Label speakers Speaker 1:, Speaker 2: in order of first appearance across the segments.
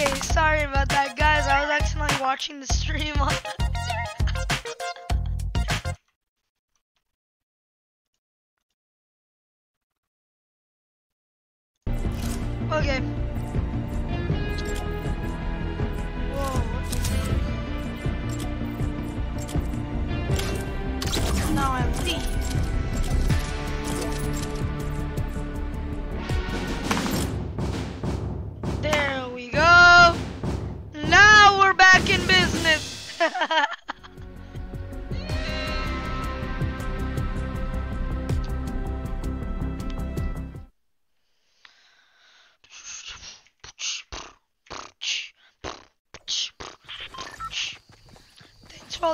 Speaker 1: Okay, sorry about that, guys. I was accidentally watching the stream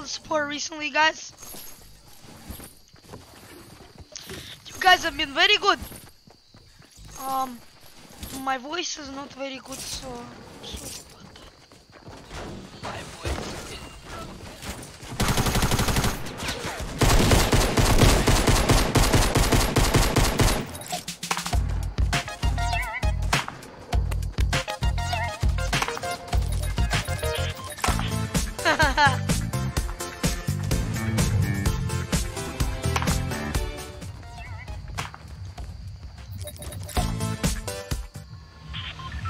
Speaker 1: the support recently, guys. You guys have been very good. Um, my voice is not very good, so. so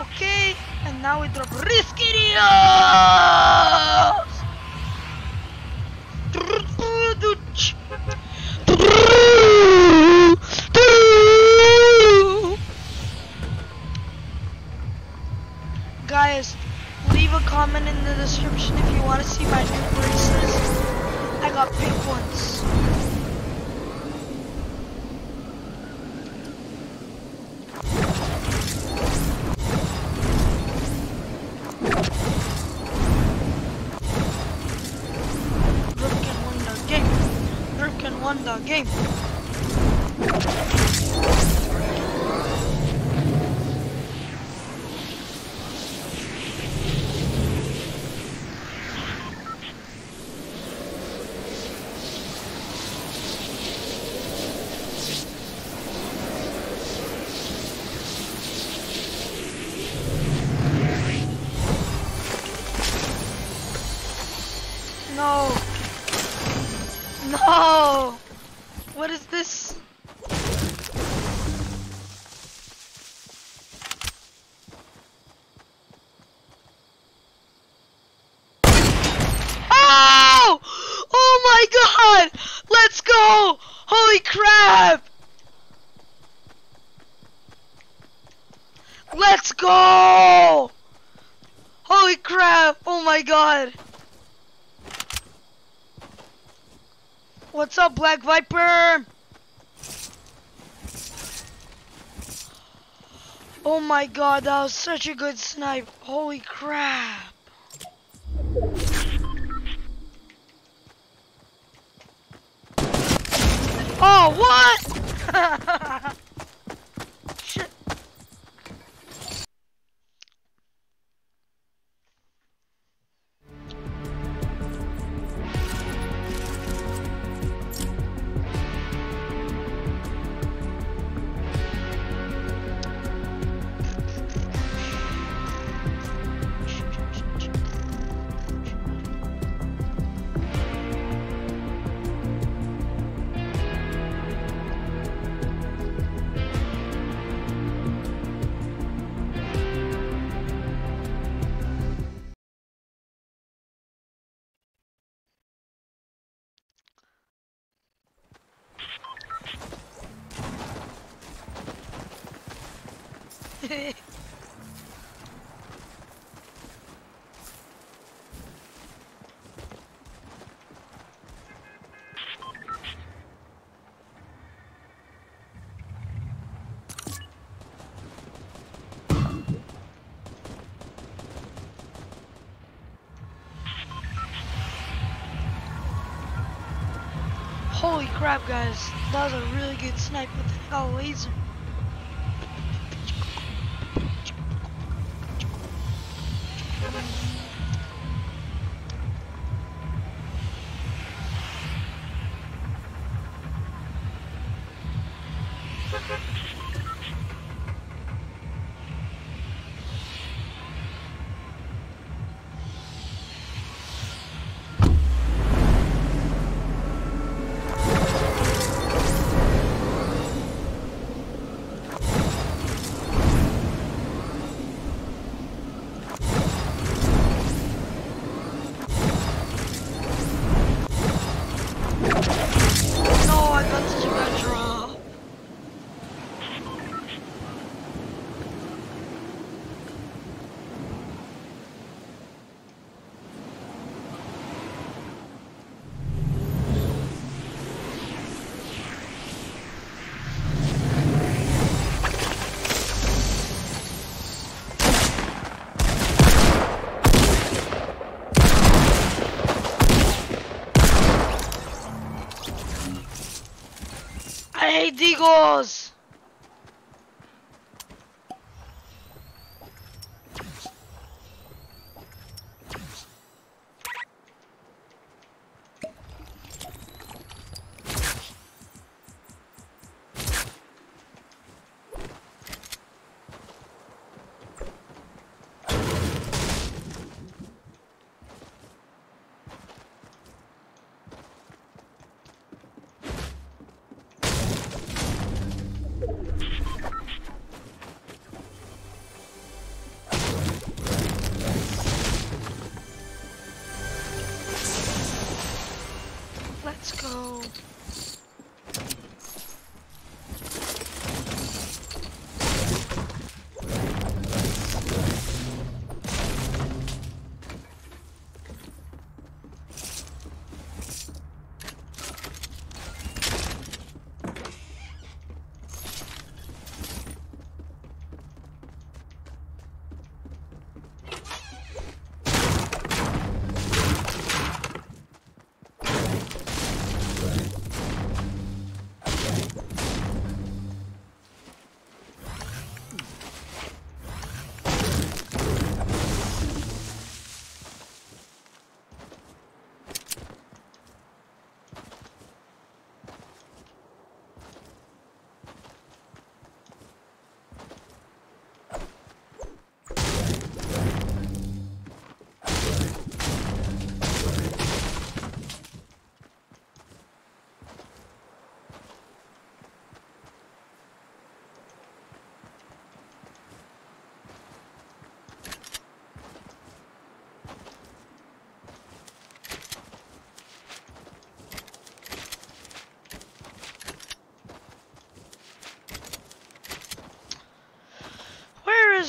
Speaker 1: okay, and now we drop Risky Reels. Guys, leave a comment in the description if you want to see my new braces. I got pink ones. Won Viper? Oh my god, that was such a good snipe. Holy crap. Holy crap, guys. That was a really good snipe with the hell laser.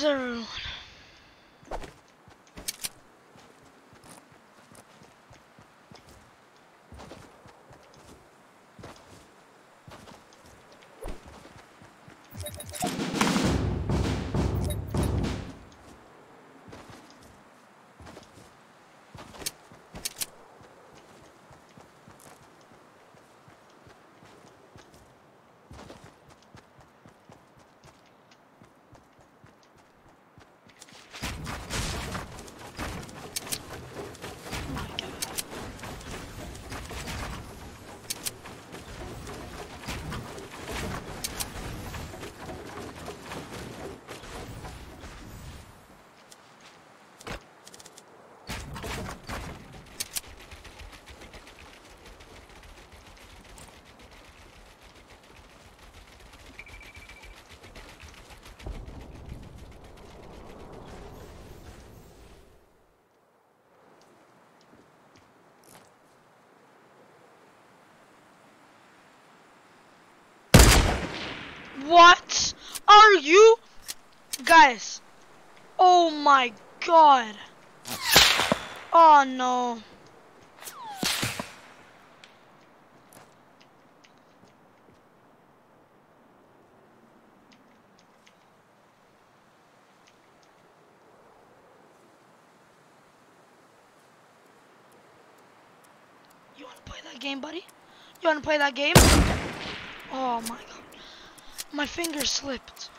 Speaker 1: Where What are you guys? Oh my god. Oh no. You wanna play that game, buddy? You wanna play that game? Oh my god. My finger slipped.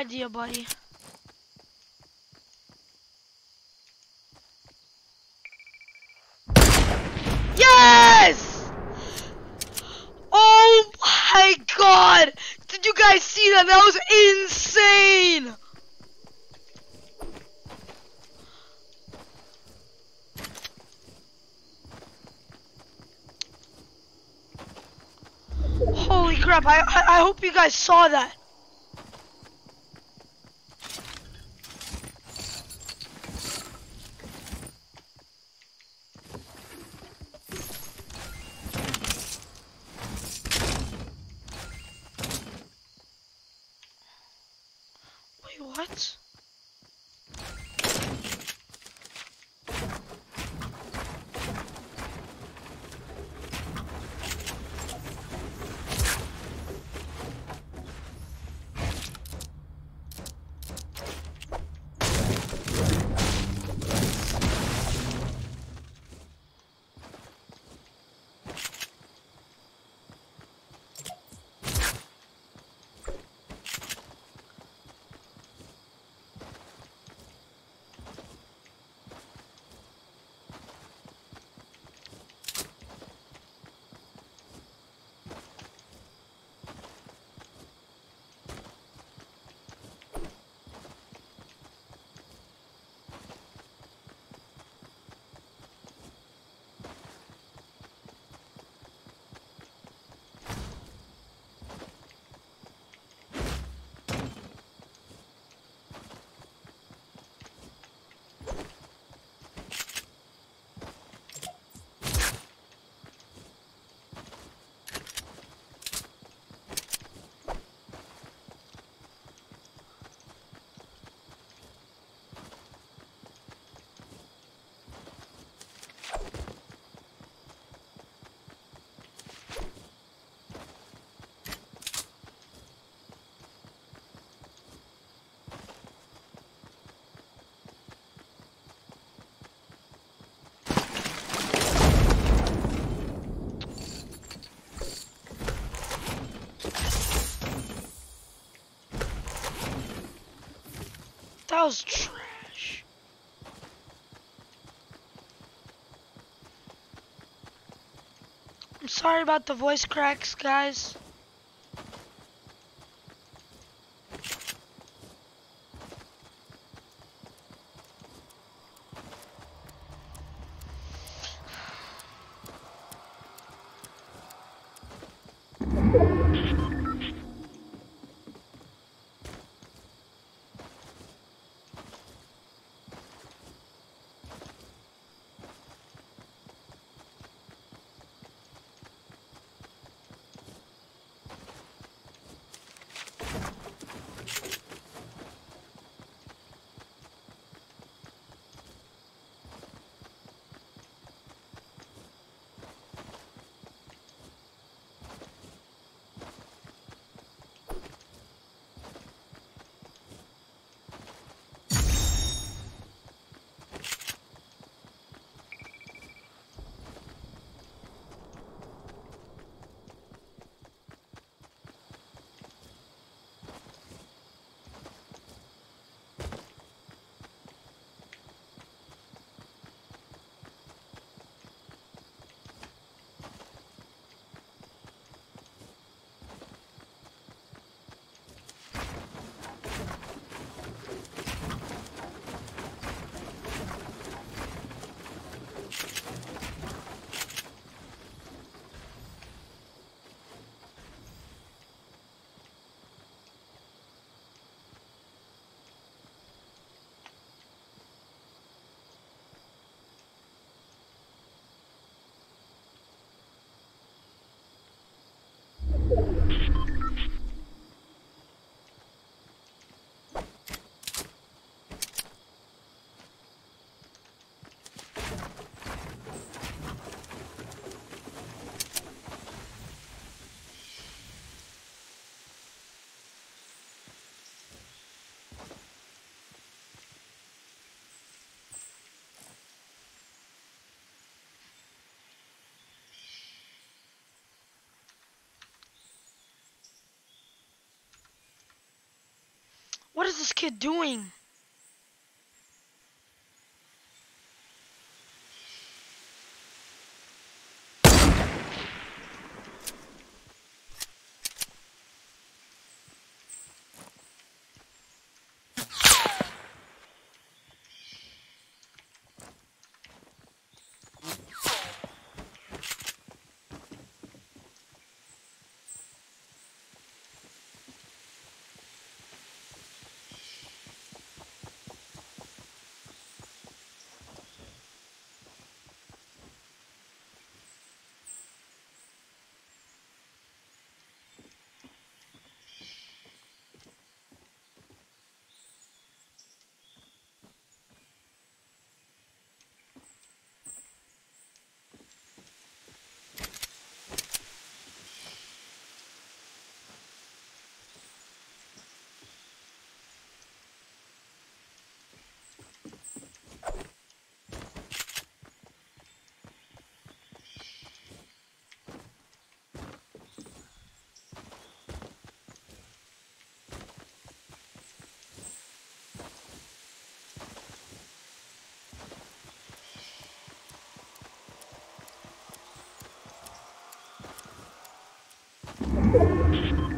Speaker 1: Idea, buddy. Yes! Oh my god! Did you guys see that? That was insane! Holy crap, I, I, I hope you guys saw that. Trash. I'm sorry about the voice cracks, guys. Is this kid doing? Oh shit.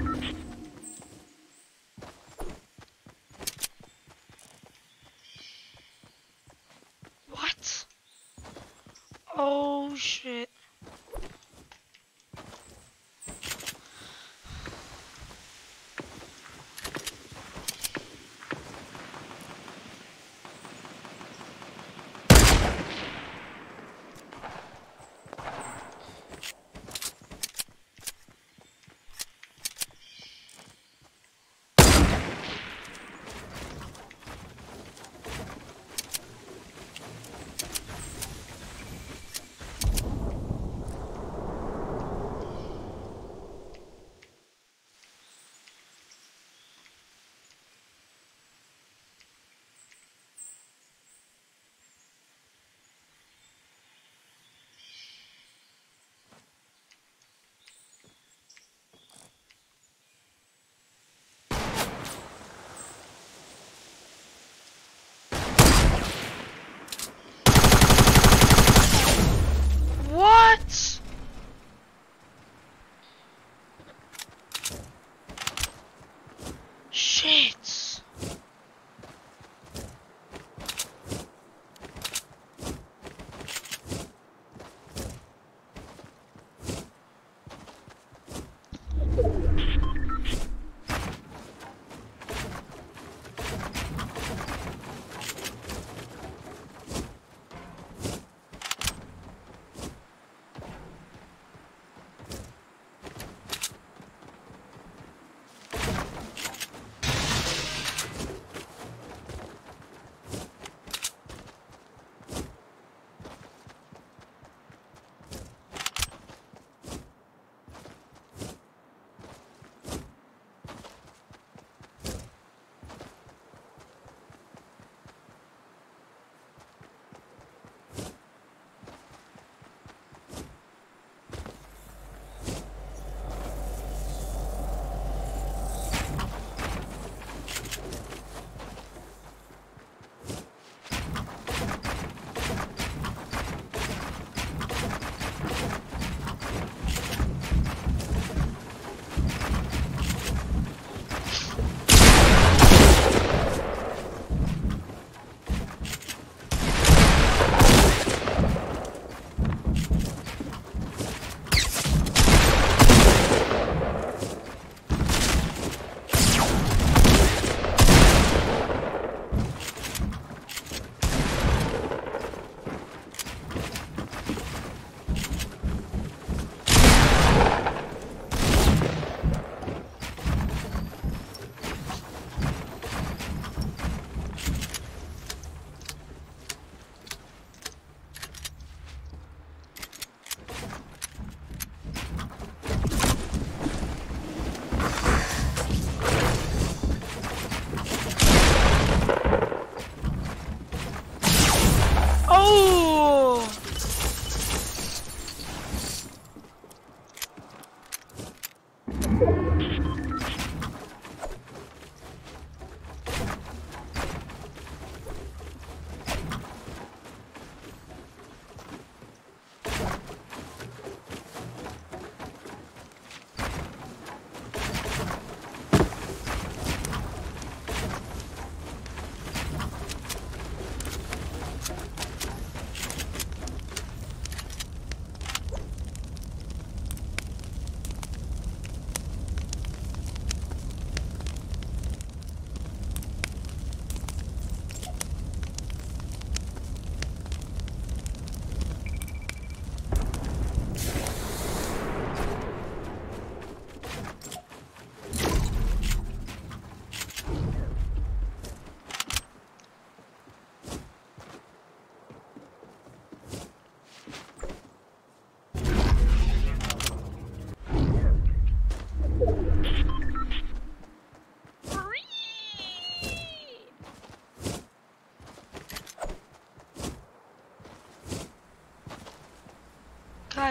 Speaker 1: すげえ!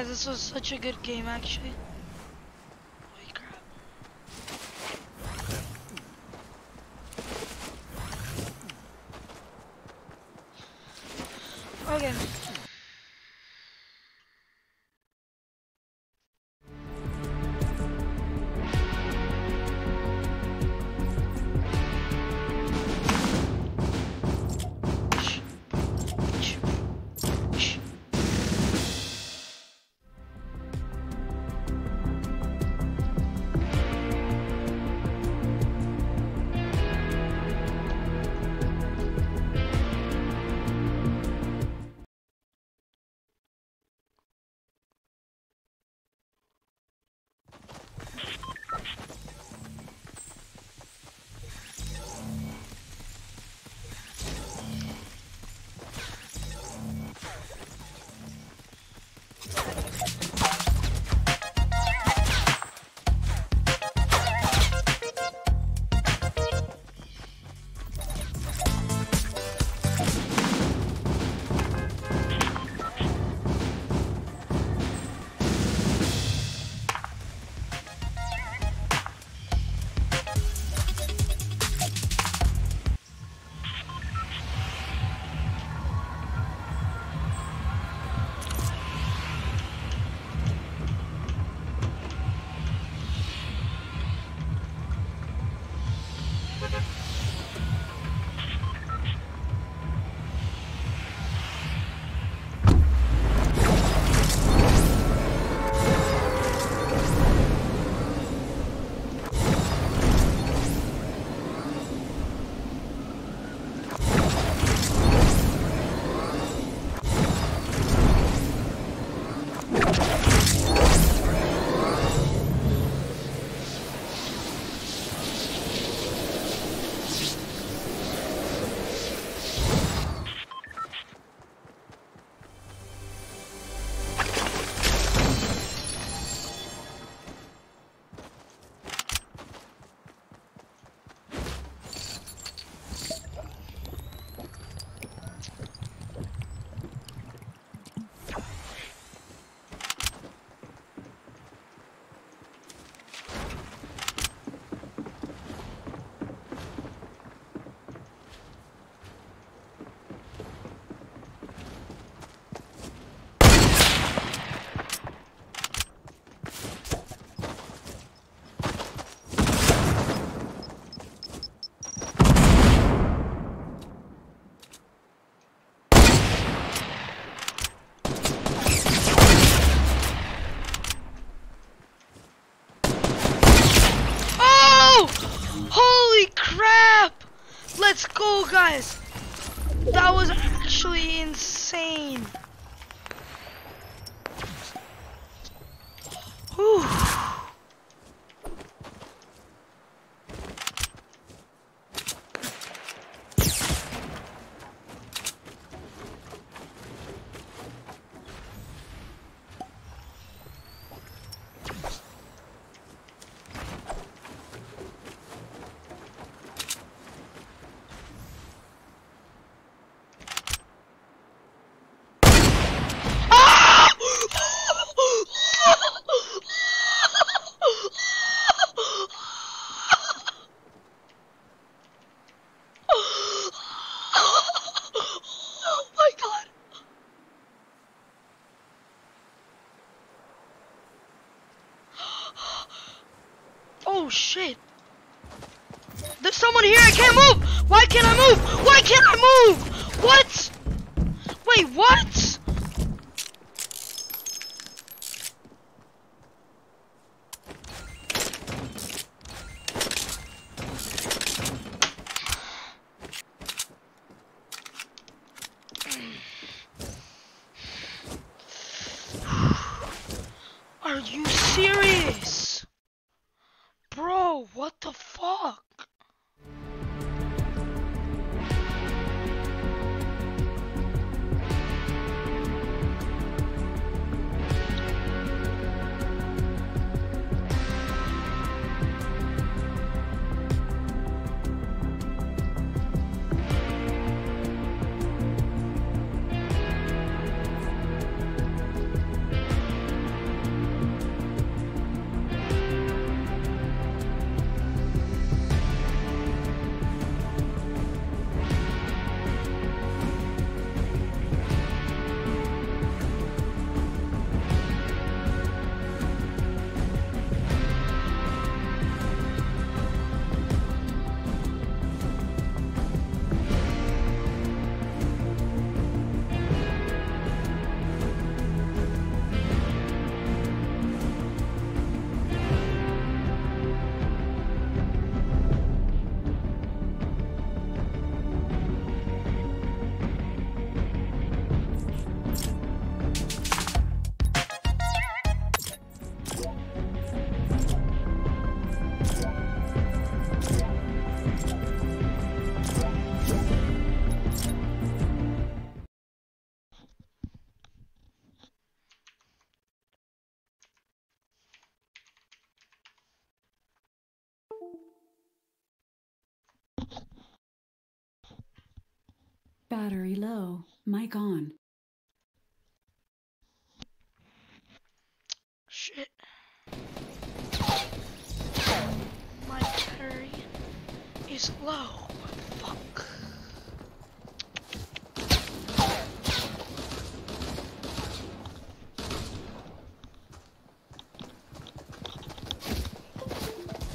Speaker 1: Guys, this was such a good game actually. Shit. There's someone here. I can't move. Why can't I move? Why can't I move? What? Wait, what?
Speaker 2: Battery low. Mic on.
Speaker 1: Shit. My battery is low. Fuck.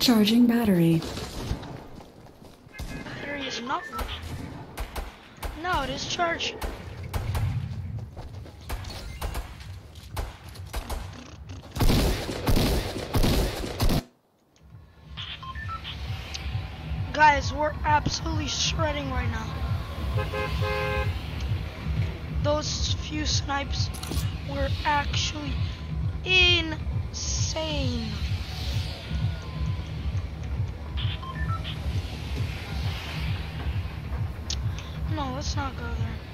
Speaker 2: Charging. Battery
Speaker 1: No, it is charged. Guys, we're absolutely shredding right now. Those few snipes were actually insane. No, let's not go there.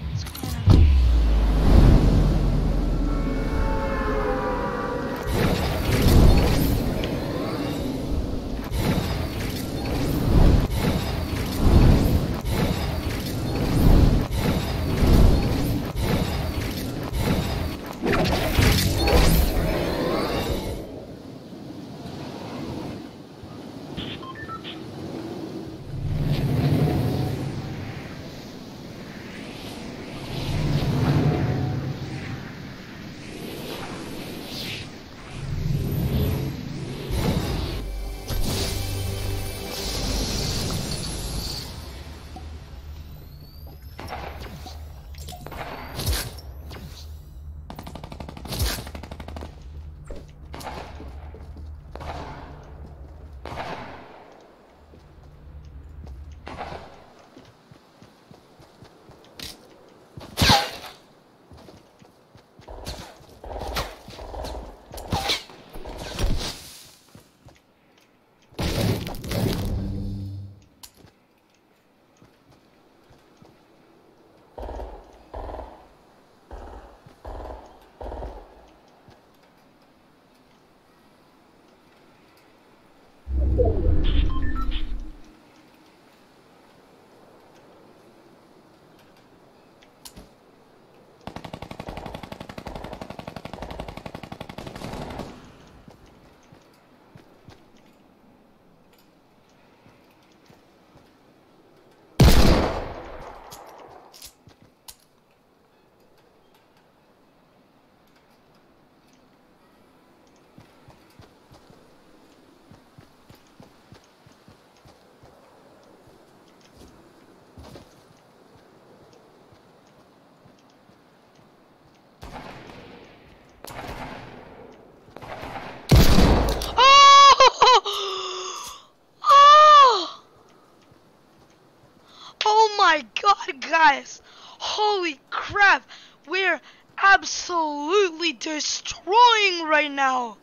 Speaker 1: Destroying right now!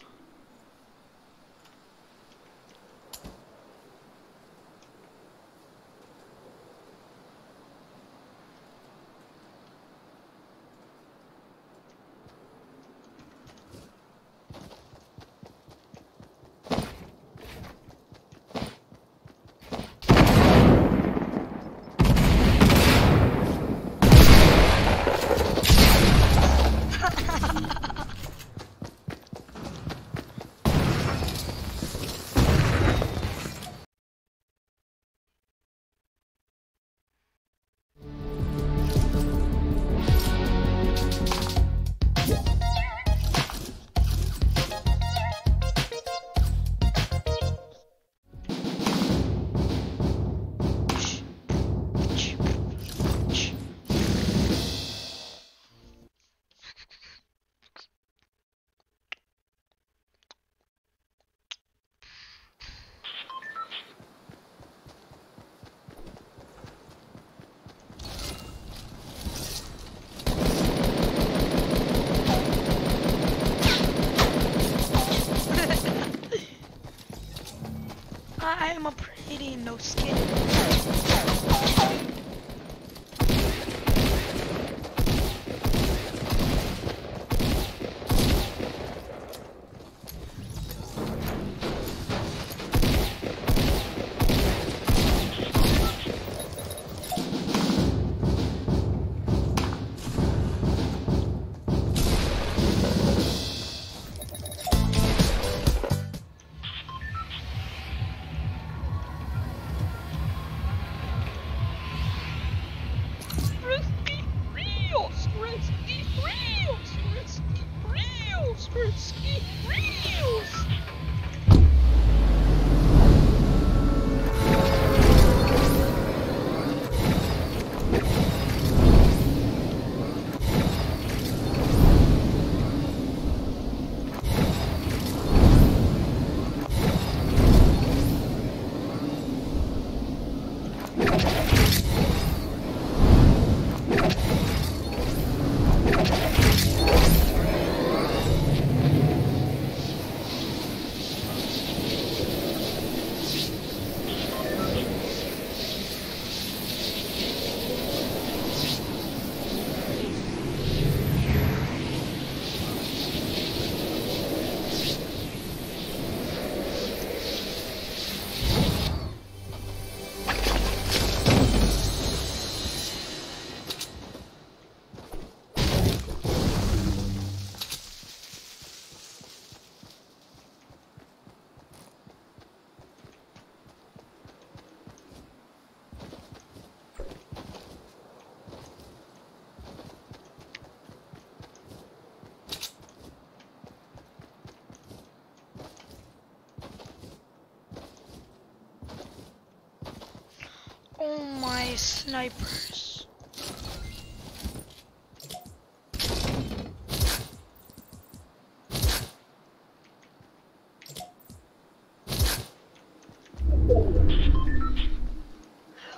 Speaker 1: Snipers.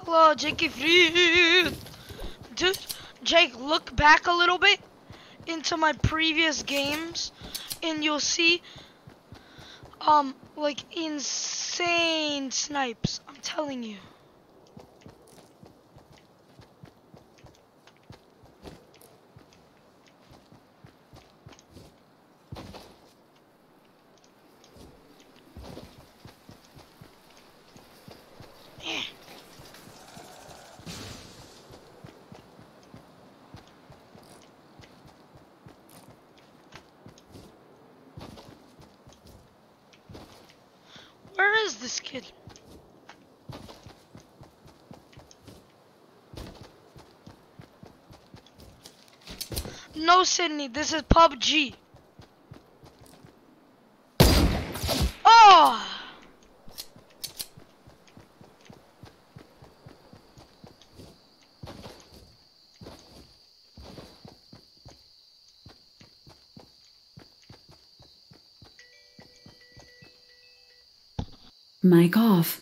Speaker 1: Hello, Jakey Fried. Dude, Jake, look back a little bit into my previous games and you'll see um like insane snipes. I'm telling you. Eh. Where is this kid? No, Sydney, this is PUBG. Oh!
Speaker 2: Mic off.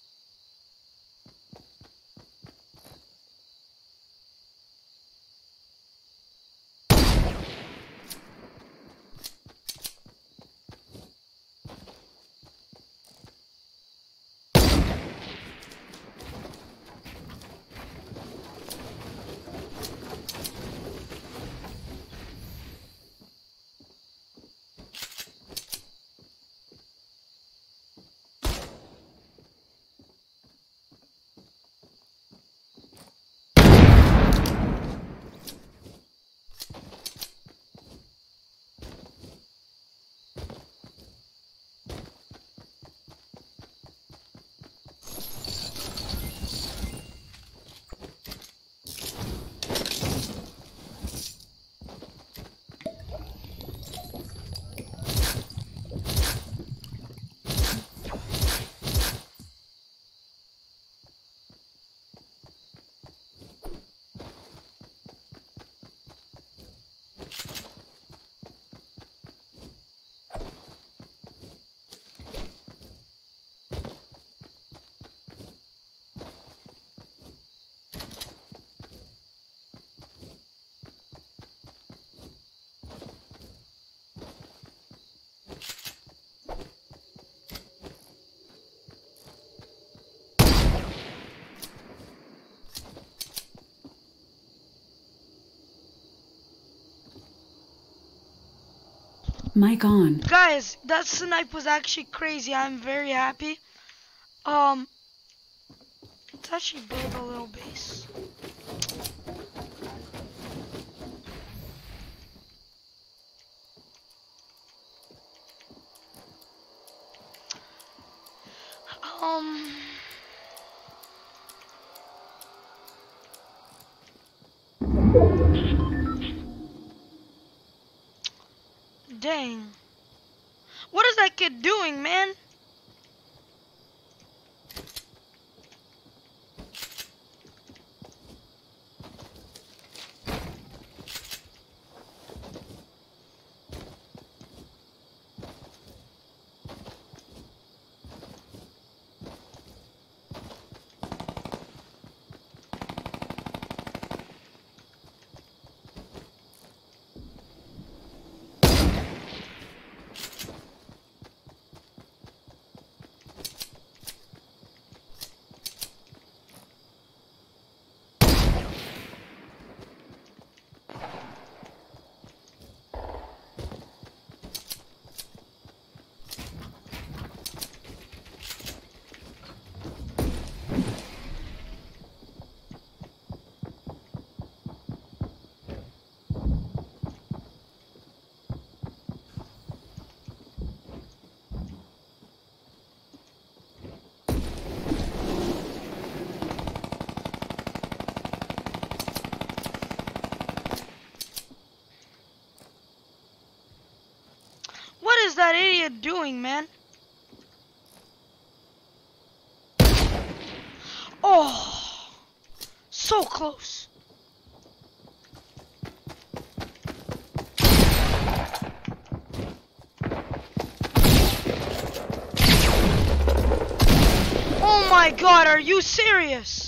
Speaker 2: Mic on.
Speaker 1: Guys, that snipe was actually crazy. I'm very happy. Um, let's actually build a little base. Um, dang. What is that kid doing, man? What is that idiot doing, man? Oh. So close. Oh my god, are you serious?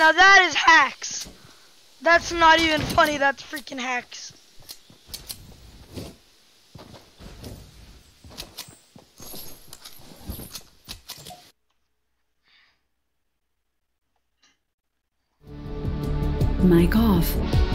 Speaker 1: Now that is hacks. That's not even funny, that's freaking hacks.
Speaker 2: Mic off.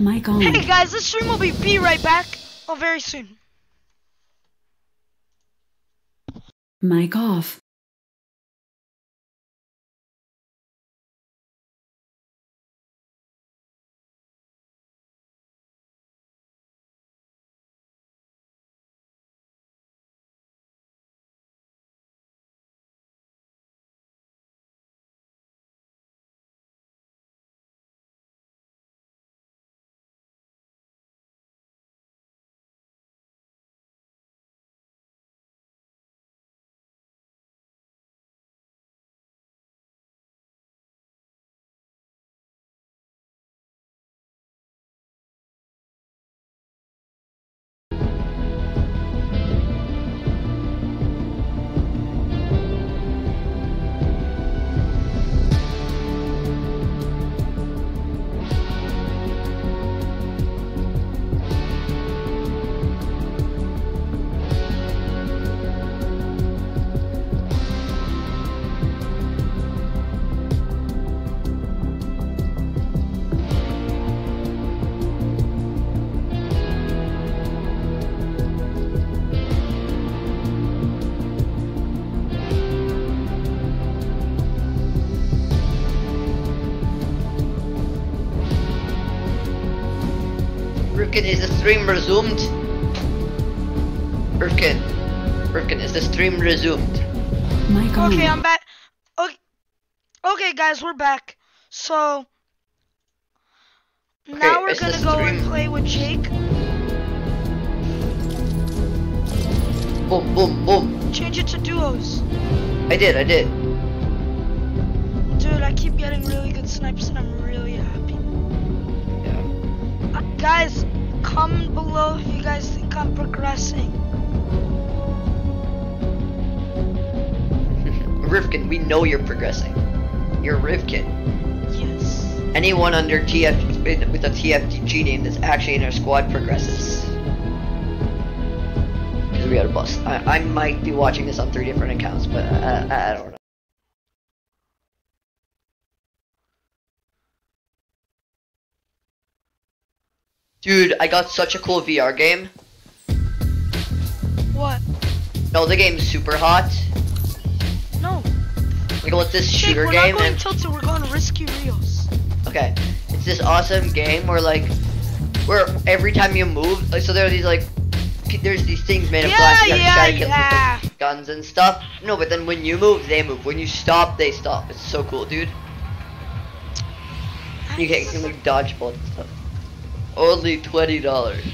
Speaker 2: Mic on.
Speaker 1: Hey guys, this stream will be be right back. Oh, very soon.
Speaker 2: Mic off.
Speaker 3: Rivkin, is the stream resumed? Rivkin. Rivkin, is the stream resumed?
Speaker 2: Mic on.
Speaker 1: Okay, I'm back. Okay, okay, guys, we're back. So now we're gonna
Speaker 3: the
Speaker 1: go and play with Jake.
Speaker 3: Boom, boom, boom.
Speaker 1: Change it to duos.
Speaker 3: I did, I did.
Speaker 1: Dude, I keep getting really good snipes and I'm really happy.
Speaker 3: Yeah.
Speaker 1: Uh, guys, comment below if you guys think I'm progressing.
Speaker 3: Rivkin, we know you're progressing. You're Rivkin.
Speaker 1: Yes.
Speaker 3: Anyone under TF with a TFG name that's actually in our squad progresses. Because we got a bus. I, I might be watching this on three different accounts, but I, I, I don't know. Dude, I got such a cool VR game.
Speaker 1: What?
Speaker 3: No, the game's super hot.
Speaker 1: No.
Speaker 3: We got this
Speaker 1: Jake,
Speaker 3: shooter
Speaker 1: we're
Speaker 3: game
Speaker 1: not going
Speaker 3: and
Speaker 1: tilted, we're going risky reels.
Speaker 3: Okay, it's this awesome game where like, where every time you move, like, so there are these like, there's these things made of
Speaker 1: Yeah,
Speaker 3: glass. You have
Speaker 1: yeah,
Speaker 3: try to kill them
Speaker 1: yeah.
Speaker 3: guns and stuff. No, but then when you move, they move. When you stop, they stop. It's so cool, dude. You can, you can like dodge bullets and stuff. Only twenty dollars.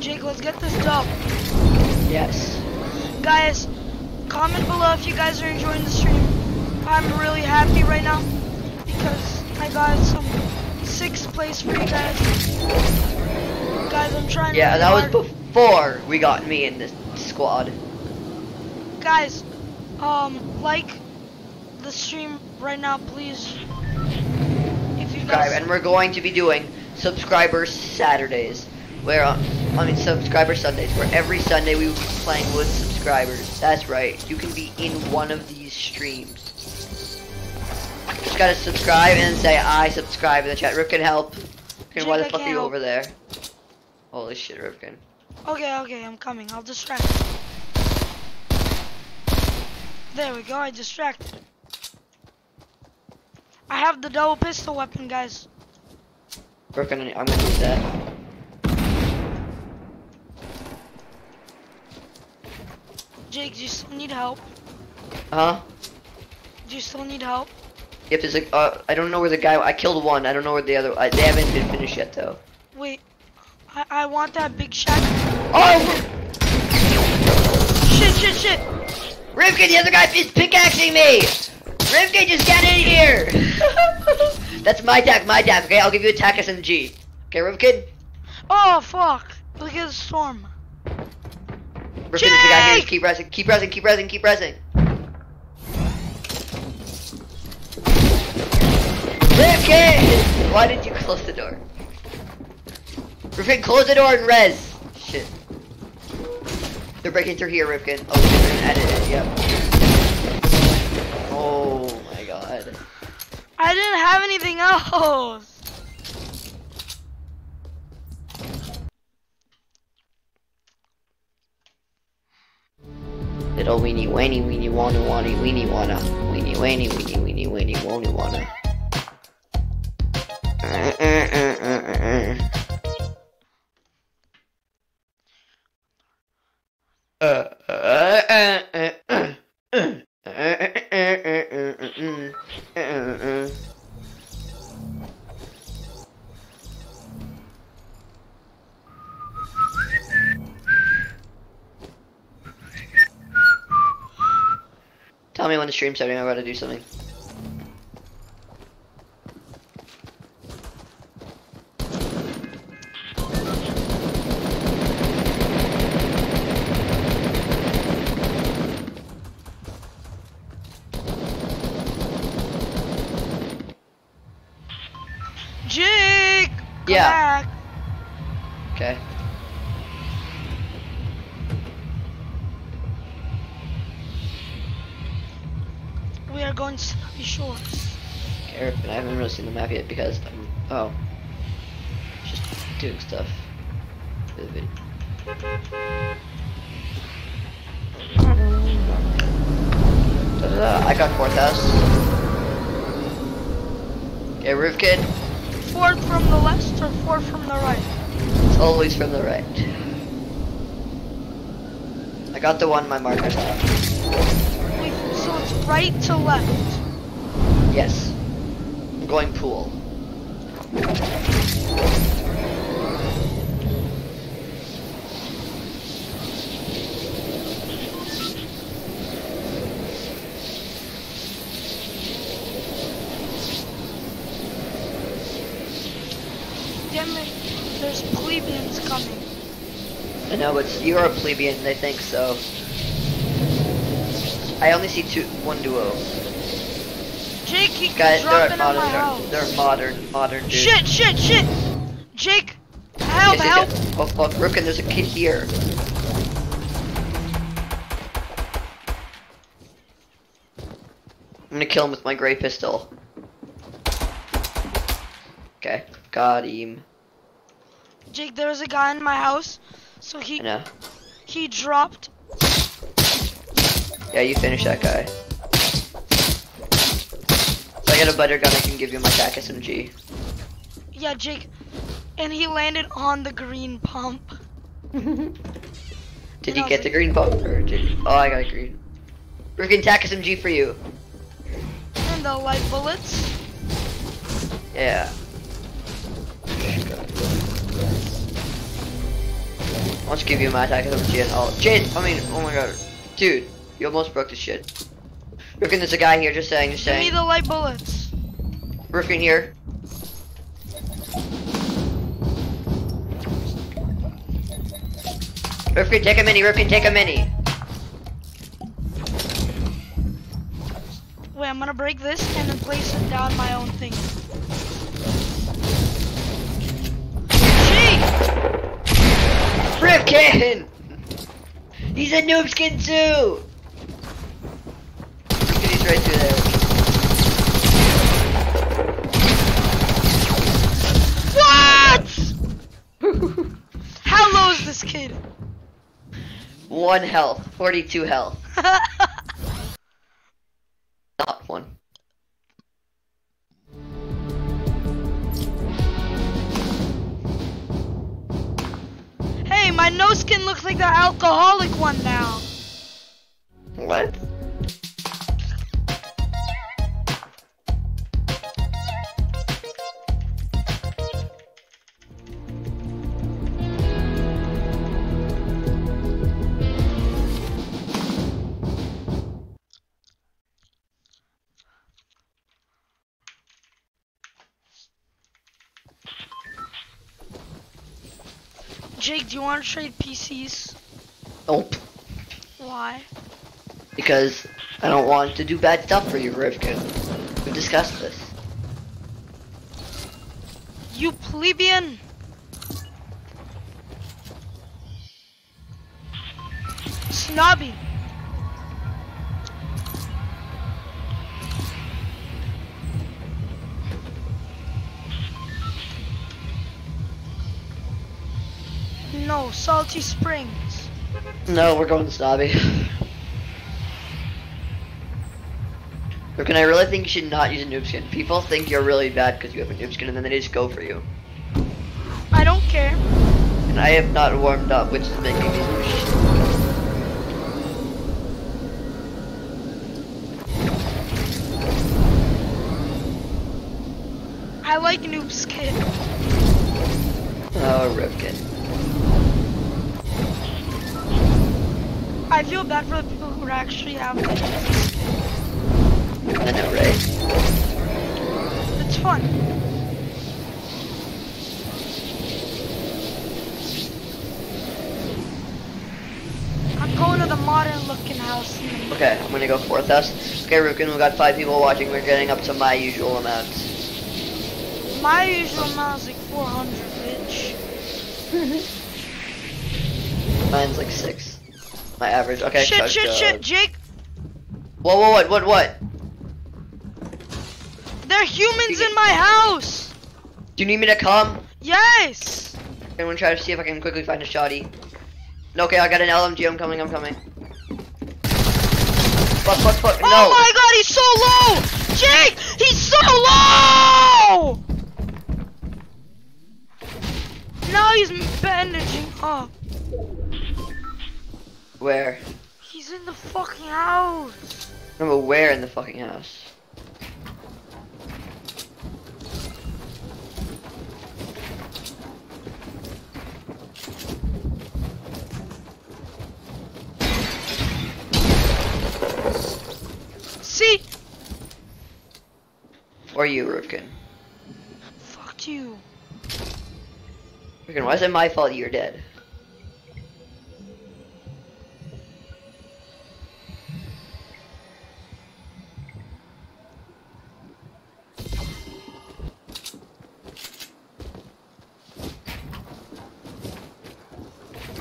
Speaker 1: Jake, let's get this dub.
Speaker 3: Yes.
Speaker 1: Guys, comment below if you guys are enjoying the stream. I'm really happy right now because I got some sixth place for you guys. Guys, I'm trying
Speaker 3: Yeah, that was before we got me in this squad.
Speaker 1: Guys, um, like the stream right now, please. If you
Speaker 3: subscribe,
Speaker 1: guys,
Speaker 3: and we're going to be doing subscriber Saturdays, where uh, I mean subscriber Sundays, where every Sunday we will be playing with subscribers. That's right, you can be in one of these streams. Just gotta subscribe and say I subscribe in the chat. Rivkin help. Rivkin, why the fuck are you
Speaker 1: help.
Speaker 3: over there? Holy shit, Rivkin.
Speaker 1: Okay, okay, I'm coming. I'll distract. There we go. I distracted. I have the double pistol weapon, guys.
Speaker 3: Rivkin, I'm gonna use that.
Speaker 1: Jake, do you still need help?
Speaker 3: Huh?
Speaker 1: Do you still need help?
Speaker 3: Yep, there's like, uh, I don't know where the guy, I killed one, I don't know where the other, I, they haven't been finished yet though.
Speaker 1: Wait, I, I want that big shot.
Speaker 3: Oh!
Speaker 1: Shit, shit, shit.
Speaker 3: Rivkin, the other guy is pickaxing me! Rivkin, just get in here! That's my attack, my attack, okay? I'll give you attack SMG. Okay, Rivkin?
Speaker 1: Oh, fuck. Look at the storm.
Speaker 3: Rivkin, there's a guy here, just keep pressing, keep pressing, keep pressing, keep pressing. Rivkin! Why did you close the door? Rivkin, close the door and res! Shit. They're breaking through here, Rivkin. Oh, shit, they're gonna edit it, yep. Oh my god.
Speaker 1: I didn't have anything else.
Speaker 3: Little weeny weeny weeny wanna wanny weeny wanna weeny weeny weeny weeny weeny wony wanna. Tell me when setting, I gotta do something. Stuff for the video. Da-da-da. I got fourth house. Okay, roof kid.
Speaker 1: Fourth from the left or fourth from the right?
Speaker 3: It's always from the right. I got the one my markers have.
Speaker 1: Wait, so it's right to left.
Speaker 3: Yes. I'm going pool.
Speaker 1: Damn it, there's plebeians coming.
Speaker 3: I know, but you're a plebeian, they think so. I only see two, one duo.
Speaker 1: Jake, he
Speaker 3: Guys, they're modern, they're, they're modern, modern dudes.
Speaker 1: Shit, shit, shit! Jake, help,
Speaker 3: yes,
Speaker 1: help!
Speaker 3: yes. Oh, oh fuck, Rookin, there's a kid here. I'm gonna kill him with my gray pistol. Okay, got him.
Speaker 1: Jake, there's a guy in my house, so he he dropped.
Speaker 3: Yeah, you finish that guy. So I got a butter gun, I can give you my TAC SMG.
Speaker 1: Yeah, Jake, and he landed on the green pump.
Speaker 3: Did you get the green pump? Or did you? Oh, I got a green. Freaking TAC SMG for you.
Speaker 1: And the light bullets.
Speaker 3: Yeah. I'll just give you my attack SMG and all. Jade, I mean, oh my god. Dude, you almost broke the shit. Rivkin, there's a guy here, just saying, just saying.
Speaker 1: Give me the light bullets.
Speaker 3: Rivkin here. Rivkin, take a mini, Rivkin, take a mini.
Speaker 1: Wait, I'm gonna break this and then place it down my own thing. Jake!
Speaker 3: Rivkin! He's a noob skin too! He's right through there.
Speaker 1: What? How low is this kid?
Speaker 3: One health, 42 health. Not one.
Speaker 1: My nose skin looks like the alcoholic one now.
Speaker 3: What?
Speaker 1: Do you want to trade PCs?
Speaker 3: Nope.
Speaker 1: Why?
Speaker 3: Because I don't want to do bad stuff for you, Rivkin. We've discussed this.
Speaker 1: You plebeian! Snobby! No, Salty Springs.
Speaker 3: No, we're going to snobby. Rivkin, I really think you should not use a noob skin. People think you're really bad because you have a noob skin and then they just go for you.
Speaker 1: I don't care.
Speaker 3: And I have not warmed up, which is making me
Speaker 1: I like noob skin.
Speaker 3: Oh, Rivkin.
Speaker 1: I feel bad for the people who actually have this.
Speaker 3: I know, right?
Speaker 1: It's fun. I'm going to the modern looking house.
Speaker 3: Okay, I'm gonna go fourth house. Okay, Rivkin, we got five people watching. We're getting up to my usual amount.
Speaker 1: My usual amount is like 400, bitch.
Speaker 3: Mine's like six. My average. Okay.
Speaker 1: shit,
Speaker 3: chug,
Speaker 1: shit, shit, Jake.
Speaker 3: Whoa, whoa, what, what, what?
Speaker 1: There are humans in my house.
Speaker 3: Do you need me to come?
Speaker 1: Yes.
Speaker 3: I'm gonna try to see if I can quickly find a shoddy. Okay, I got an LMG. I'm coming. I'm coming. Fuck, fuck, fuck.
Speaker 1: Oh my god, he's so low! Jake, he's so low! Now he's bandaging up.
Speaker 3: Where?
Speaker 1: He's in the fucking house.
Speaker 3: Remember where in the fucking house?
Speaker 1: See?
Speaker 3: Or you, Rivkin?
Speaker 1: Fuck you.
Speaker 3: Rivkin, why is it my fault you're dead?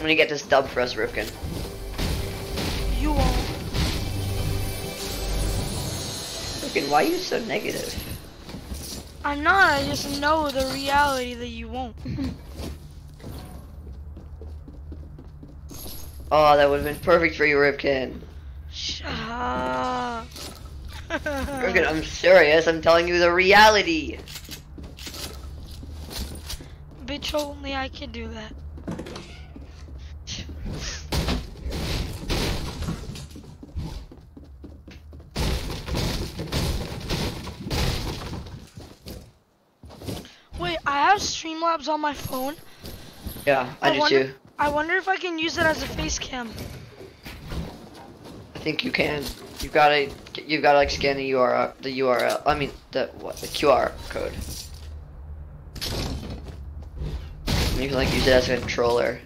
Speaker 3: Gonna get this dub for us, Rivkin.
Speaker 1: You won't.
Speaker 3: Rivkin, why are you so negative?
Speaker 1: I'm not, I just know the reality that you won't.
Speaker 3: Oh, that would have been perfect for you, Rivkin.
Speaker 1: Shut up.
Speaker 3: I'm serious. I'm telling you the reality.
Speaker 1: Bitch, only I can do that. Wait, I have Streamlabs on my phone.
Speaker 3: Yeah, I,
Speaker 1: I
Speaker 3: do
Speaker 1: wonder-
Speaker 3: too.
Speaker 1: I wonder if I can use it as a face cam.
Speaker 3: I think you can. You gotta, you've gotta like scan the URL, the URL. I mean, the what? The QR code. And you can like use it as a controller.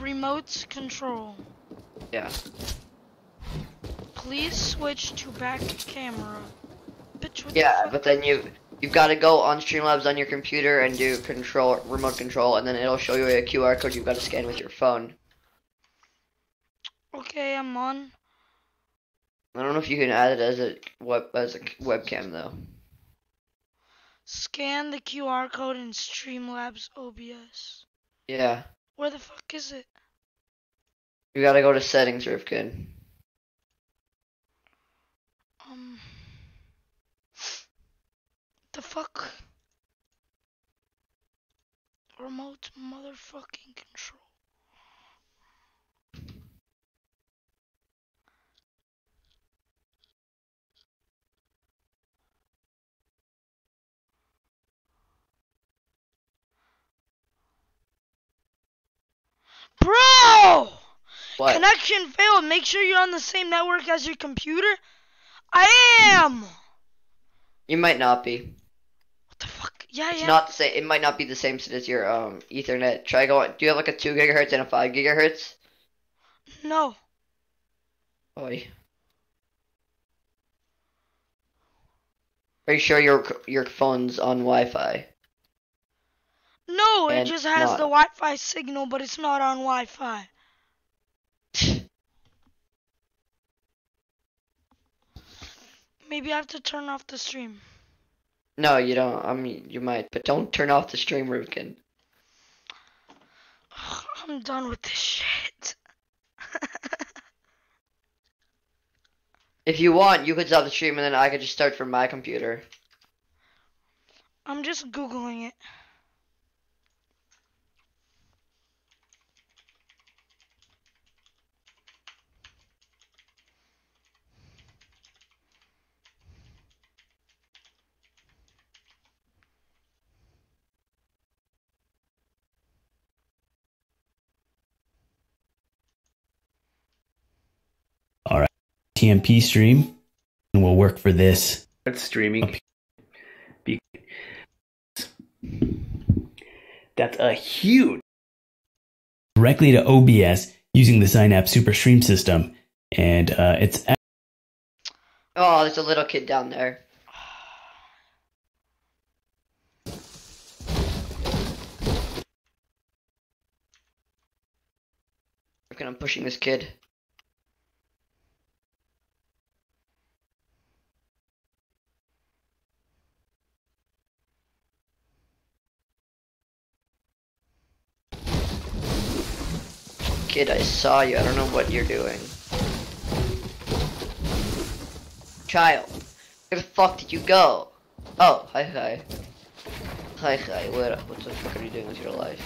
Speaker 1: Remote control.
Speaker 3: Yeah.
Speaker 1: Please switch to back camera. Bitch,
Speaker 3: Yeah, but then you you've got to go on Streamlabs on your computer and do control remote control, and then it'll show you a QR code you've got to scan with your phone.
Speaker 1: Okay, I'm on.
Speaker 3: I don't know if you can add it as a web as a webcam though.
Speaker 1: Scan the QR code in Streamlabs OBS.
Speaker 3: Yeah,
Speaker 1: Where the fuck is it?
Speaker 3: you got to go to settings, Rivkin.
Speaker 1: Um. The fuck? Remote motherfucking control. Bro!
Speaker 3: What?
Speaker 1: Connection failed. Make sure you're on the same network as your computer. I am.
Speaker 3: You might not be.
Speaker 1: What the fuck? Yeah,
Speaker 3: It's
Speaker 1: am.
Speaker 3: not the same. It might not be the same as your um Ethernet. Try going. Do you have like a two gigahertz and a five gigahertz?
Speaker 1: No.
Speaker 3: Oi. Are you sure your your phone's on Wi-Fi?
Speaker 1: No, it just has
Speaker 3: not.
Speaker 1: the Wi-Fi signal, but it's not on Wi-Fi. Maybe I have to turn off the stream.
Speaker 3: No, you don't. I mean, you might, but don't turn off the stream, Rivkin.
Speaker 1: I'm done with this shit.
Speaker 3: If you want, you could stop the stream, and then I could just start from my computer.
Speaker 1: I'm just googling it.
Speaker 4: TMP stream and we'll work for this.
Speaker 5: That's streaming. That's a huge.
Speaker 4: directly to OBS using the Synapse Super Stream system, and uh, it's
Speaker 3: Oh, there's a little kid down there. Rivkin, I'm pushing this kid. Kid, I saw you. I don't know what you're doing. Child, where the fuck did you go? Oh, hi hi. Hi hi, what, what the fuck are you doing with your life?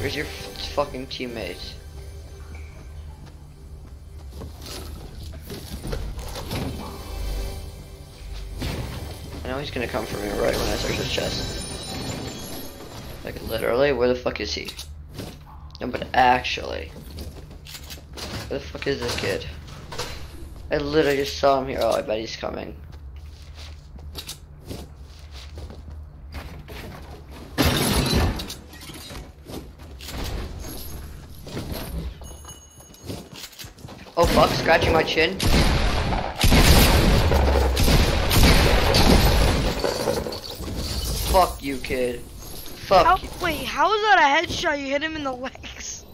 Speaker 3: Where's your fucking teammate? I know he's gonna come for me right when I search his chest. Like literally, where the fuck is he? No, but actually, where the fuck is this kid? I literally just saw him here. Oh, I bet he's coming. Fuck, scratching my chin. Fuck you, kid. Fuck
Speaker 1: How,
Speaker 3: you.
Speaker 1: wait, how is that a headshot? You hit him in the legs.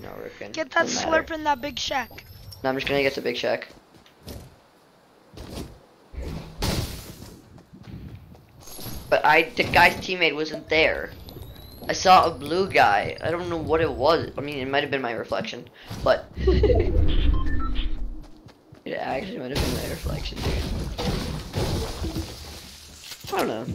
Speaker 3: No.
Speaker 1: Get that
Speaker 3: Doesn't matter.
Speaker 1: slurp in that big shack.
Speaker 3: No, I'm just gonna get the big shack. But I, the guy's teammate wasn't there. I saw a blue guy. I don't know what it was. I mean, it might have been my reflection, but it actually might have been my reflection, dude. I don't know.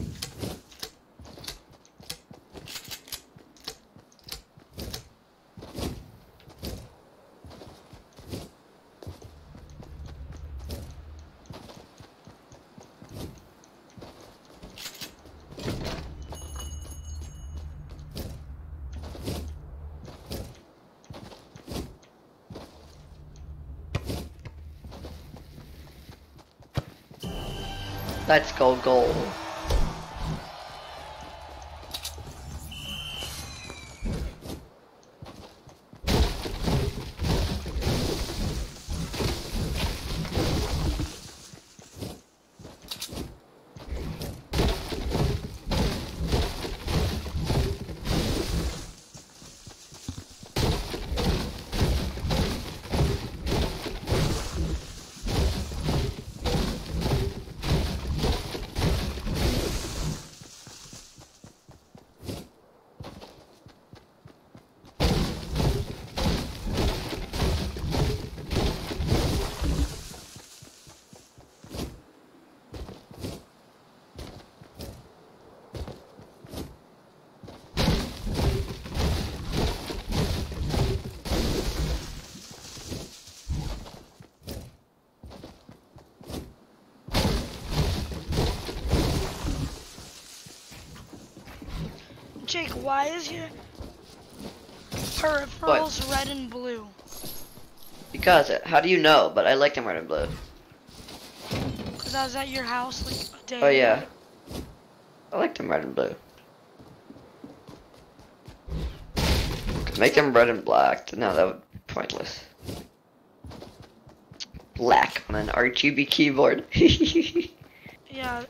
Speaker 3: Let's go goal.
Speaker 1: Jake, why is your peripherals red and blue?
Speaker 3: Because, uh, how do you know? But I like them red and blue.
Speaker 1: Because I was at your house like a day.
Speaker 3: Oh yeah. I like them red and blue. Make them red and black. No, that would be pointless. Black on an RGB keyboard.
Speaker 1: Yeah.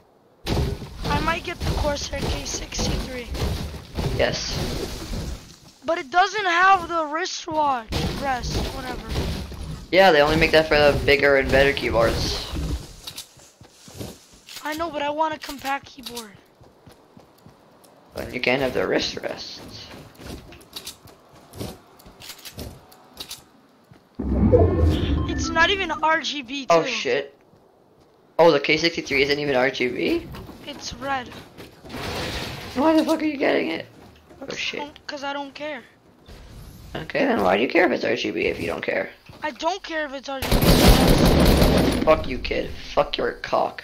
Speaker 1: I might get the Corsair K63.
Speaker 3: Yes.
Speaker 1: But it doesn't have the wristwatch. Rest, whatever.
Speaker 3: Yeah, they only make that for the bigger and better keyboards.
Speaker 1: I know, but I want a compact keyboard.
Speaker 3: But you can't have the wrist rests.
Speaker 1: It's not even RGB oh, too.
Speaker 3: Oh shit. Oh, the K63 isn't even RGB?
Speaker 1: It's red.
Speaker 3: Why the fuck are you getting it? Oh, oh shit.
Speaker 1: Because I don't care.
Speaker 3: Okay, then why do you care if it's RGB if you don't care?
Speaker 1: I don't care if it's RGB.
Speaker 3: Fuck you, kid. Fuck your cock.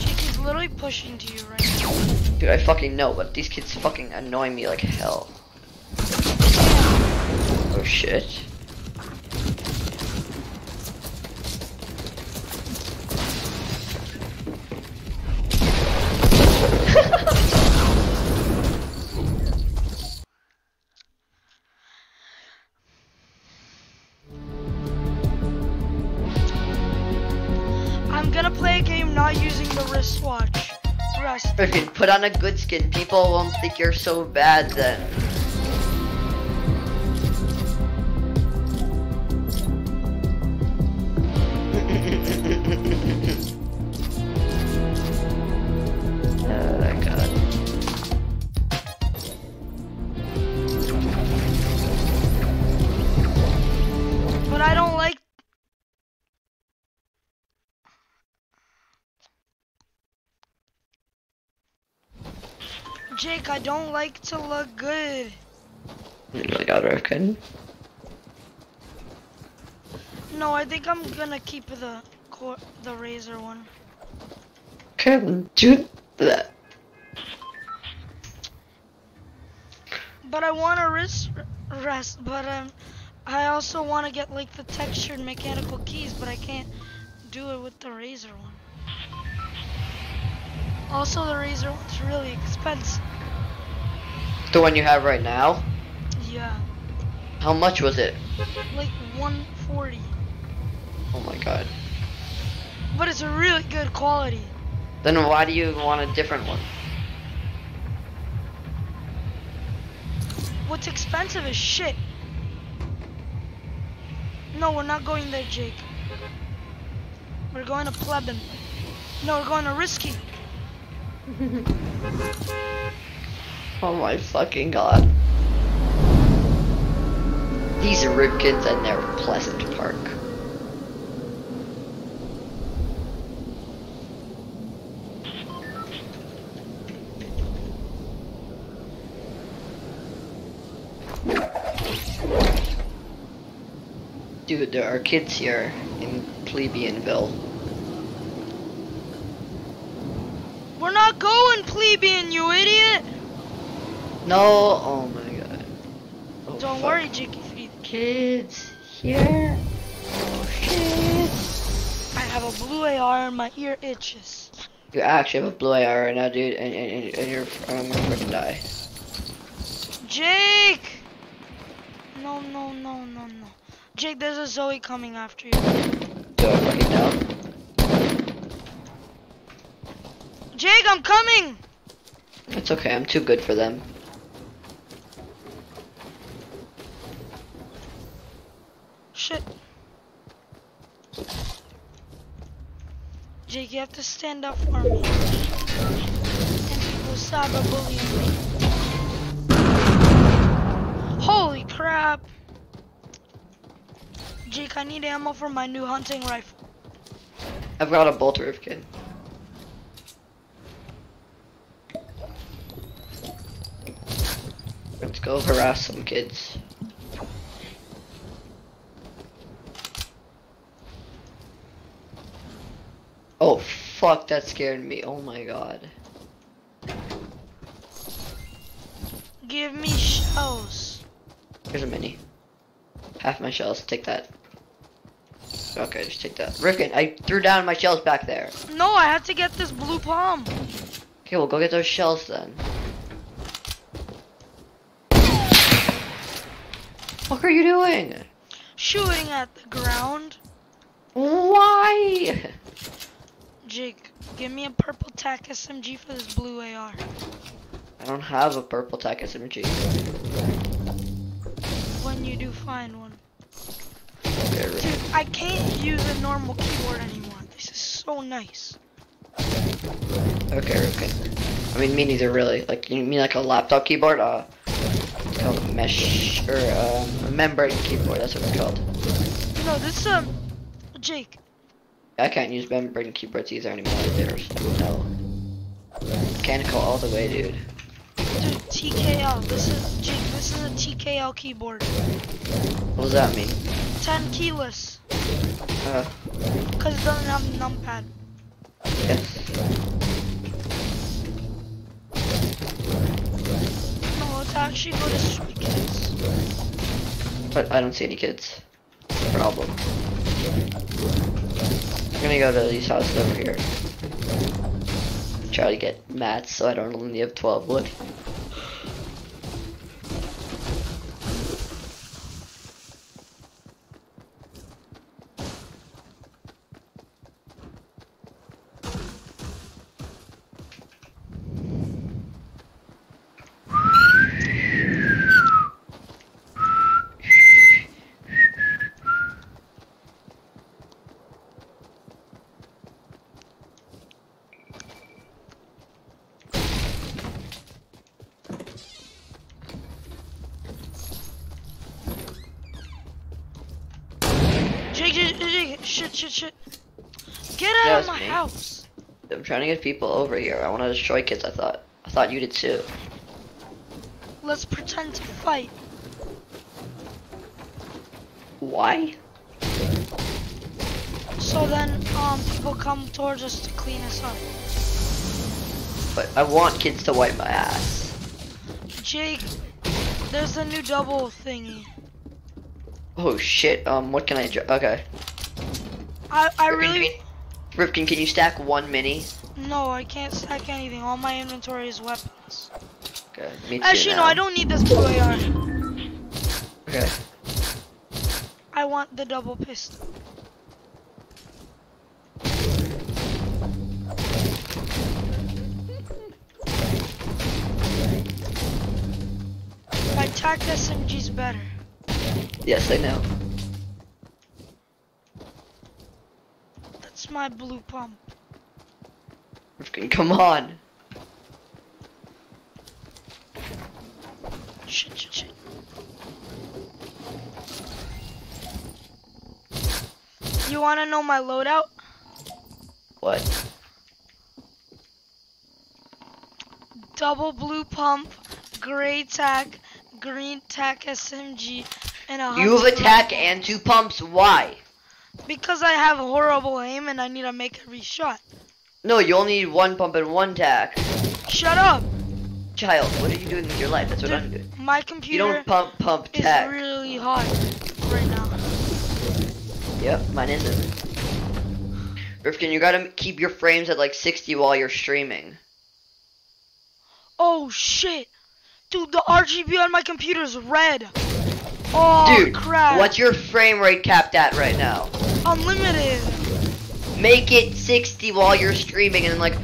Speaker 1: Jake is literally pushing to you right now.
Speaker 3: Dude, I fucking know, but these kids fucking annoy me like hell. Oh shit. Put on a good skin. People won't think you're so bad then.
Speaker 1: Jake, I don't like to look good.
Speaker 3: Oh my god, Rivkin.
Speaker 1: No, I think I'm gonna keep the the Razer one.
Speaker 3: Kevin, do that.
Speaker 1: But I want to wrist rest. But um, I also want to get like the textured mechanical keys, but I can't do it with the Razer one. Also, the Razer one's really expensive.
Speaker 3: The one you have right now?
Speaker 1: Yeah,
Speaker 3: How much was it?
Speaker 1: like 140.
Speaker 3: Oh my god.
Speaker 1: But it's a really good quality.
Speaker 3: Then why do you want a different one?
Speaker 1: What's expensive is shit. No, we're not going there, Jake. We're going to Plebin. No, we're going to Risky.
Speaker 3: Oh my fucking god. These are Ripkins and they're Pleasant Park. Dude, there are kids here in Plebeianville.
Speaker 1: We're not going plebeian, you idiot!
Speaker 3: No, oh my god. Oh,
Speaker 1: Don't
Speaker 3: fuck.
Speaker 1: worry, Jakey Feet.
Speaker 3: Kids here. Oh shit.
Speaker 1: I have a blue AR and my ear itches.
Speaker 3: You actually have a blue AR right now, dude, and, and, and- and you're I'm gonna freaking die.
Speaker 1: Jake! No, no, no, no, no. Jake, there's a Zoe coming after you.
Speaker 3: Do I fucking know?
Speaker 1: Jake, I'm coming!
Speaker 3: It's okay, I'm too good for them.
Speaker 1: Shit. Jake, you have to stand up for me. And people cyberbullying me. Holy crap! Jake, I need ammo for my new hunting rifle.
Speaker 3: I've got a bolt Rivkin. Let's go harass some kids. Oh fuck, that scared me. Oh my god.
Speaker 1: Give me shells.
Speaker 3: Here's a mini. Half my shells, take that. Okay, just take that. Rivkin, I threw down my shells back there.
Speaker 1: No, I had to get this blue palm.
Speaker 3: Okay, well go get those shells then. What are you doing?
Speaker 1: Shooting at the ground.
Speaker 3: Why?
Speaker 1: Jake, give me a purple tac SMG for this blue AR.
Speaker 3: I don't have a purple tech SMG.
Speaker 1: When you do find one.
Speaker 3: Okay,
Speaker 1: Dude. I can't use a normal keyboard anymore. This is so nice.
Speaker 3: Okay, okay. I mean, me neither really. Like, you mean like a laptop keyboard? Uh, it's called a mesh, or um, a membrane keyboard, that's what it's called.
Speaker 1: No, this um, Jake.
Speaker 3: I can't use membrane keyboards either anymore. There's no. Mechanical all the way, dude.
Speaker 1: Dude, TKL. This is Jake. This is a TKL keyboard.
Speaker 3: What does that mean?
Speaker 1: 10 keyless,
Speaker 3: Uh,
Speaker 1: cause it doesn't have a numpad.
Speaker 3: yes.
Speaker 1: No, it's actually go to Stray Kids.
Speaker 3: But I don't see any kids. Problem. I'm gonna go to these houses over here. Try to get mats so I don't only have 12 wood.
Speaker 1: Jake, Jake, Jake, shit, shit, shit. Get out
Speaker 3: That
Speaker 1: of
Speaker 3: was
Speaker 1: my
Speaker 3: me.
Speaker 1: house.
Speaker 3: I'm trying to get people over here. I want to destroy kids. I thought. I thought you did too.
Speaker 1: Let's pretend to fight.
Speaker 3: Why?
Speaker 1: So then, um, people come towards us to clean us up.
Speaker 3: But I want kids to wipe my ass.
Speaker 1: Jake, there's a new double thingy.
Speaker 3: Oh shit. Um, what can I? dr- Okay.
Speaker 1: I, I really,
Speaker 3: Rivkin, can you stack one mini?
Speaker 1: no, I can't stack anything. All my inventory is weapons.
Speaker 3: Okay. Me too.
Speaker 1: Actually, no. I don't need this blue AR.
Speaker 3: Okay.
Speaker 1: I want the double pistol. My TAC SMG's better.
Speaker 3: Yes, I know.
Speaker 1: My blue pump.
Speaker 3: Come on.
Speaker 1: Shit, shit, shit. You wanna know my loadout?
Speaker 3: What?
Speaker 1: Double blue pump, gray tack, green tack SMG, and a
Speaker 3: You have
Speaker 1: hunter
Speaker 3: attack and two pumps. Why?
Speaker 1: Because I have horrible aim and I need to make every shot.
Speaker 3: No, you only need one pump and one tack.
Speaker 1: Shut up!
Speaker 3: Child, what are you doing with your life? That's what I'm doing.
Speaker 1: My computer You
Speaker 3: don't pump, pump,
Speaker 1: is
Speaker 3: tack.
Speaker 1: really hot right now.
Speaker 3: Yep, mine isn't. Rivkin, you gotta keep your frames at like 60 while you're streaming.
Speaker 1: Oh shit! Dude, the RGB on my computer is red. Oh
Speaker 3: Dude,
Speaker 1: crap!
Speaker 3: what's your frame rate capped at right now?
Speaker 1: Unlimited.
Speaker 3: Make it 60 while you're streaming and like